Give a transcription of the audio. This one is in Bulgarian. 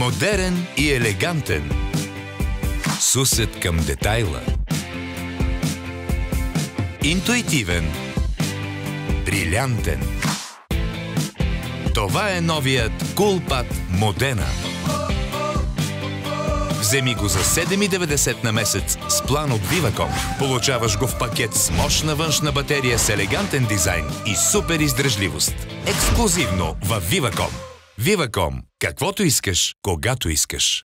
Модерен и елегантен. С усет към детайла. Интуитивен. Брилянтен. Това е новият Кулпад Модена. Вземи го за 7,90 на месец с план от Viva.com. Получаваш го в пакет с мощна външна батерия с елегантен дизайн и супер издръжливост. Ексклюзивно в Viva.com. Viva.com. Каквото искаш, когато искаш.